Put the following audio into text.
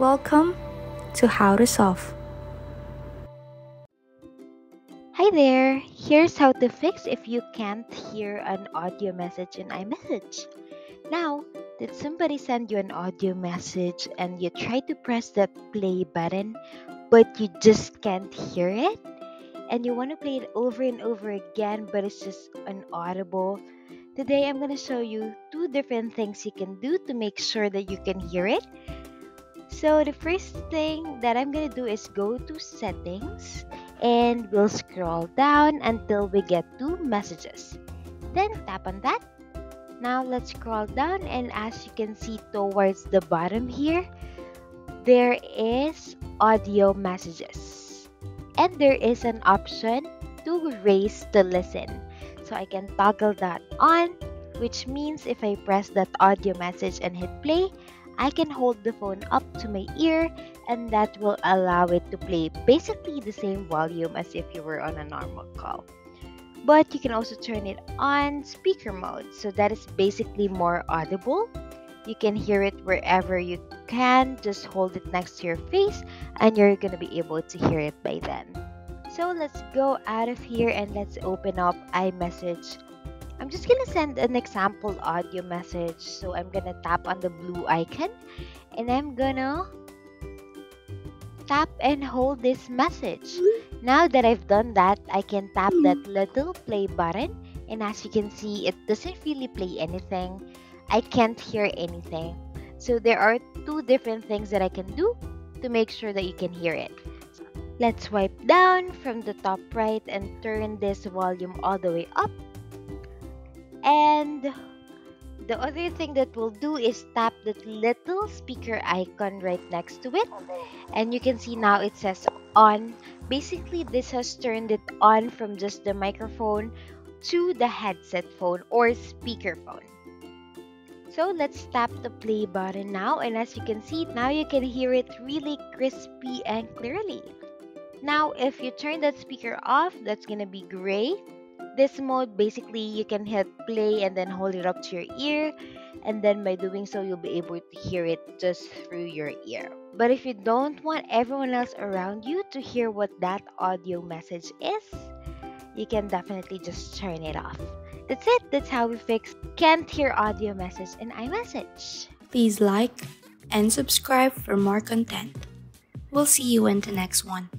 Welcome to How to Solve. Hi there! Here's how to fix if you can't hear an audio message in iMessage. Now, did somebody send you an audio message and you try to press that play button but you just can't hear it? And you want to play it over and over again but it's just inaudible? Today I'm going to show you two different things you can do to make sure that you can hear it so the first thing that I'm gonna do is go to settings and we'll scroll down until we get to messages. Then tap on that. Now let's scroll down and as you can see towards the bottom here, there is audio messages. And there is an option to raise to listen. So I can toggle that on, which means if I press that audio message and hit play, I can hold the phone up to my ear and that will allow it to play basically the same volume as if you were on a normal call. But you can also turn it on speaker mode, so that is basically more audible. You can hear it wherever you can, just hold it next to your face and you're gonna be able to hear it by then. So let's go out of here and let's open up iMessage I'm just gonna send an example audio message. So I'm gonna tap on the blue icon and I'm gonna tap and hold this message. Now that I've done that, I can tap that little play button and as you can see, it doesn't really play anything. I can't hear anything. So there are two different things that I can do to make sure that you can hear it. Let's swipe down from the top right and turn this volume all the way up and the other thing that we'll do is tap that little speaker icon right next to it. And you can see now it says on. Basically this has turned it on from just the microphone to the headset phone or speaker phone. So let's tap the play button now. And as you can see now you can hear it really crispy and clearly. Now if you turn that speaker off that's gonna be gray this mode basically you can hit play and then hold it up to your ear. And then by doing so you'll be able to hear it just through your ear. But if you don't want everyone else around you to hear what that audio message is you can definitely just turn it off. That's it. That's how we fix can't hear audio message in iMessage. Please like and subscribe for more content. We'll see you in the next one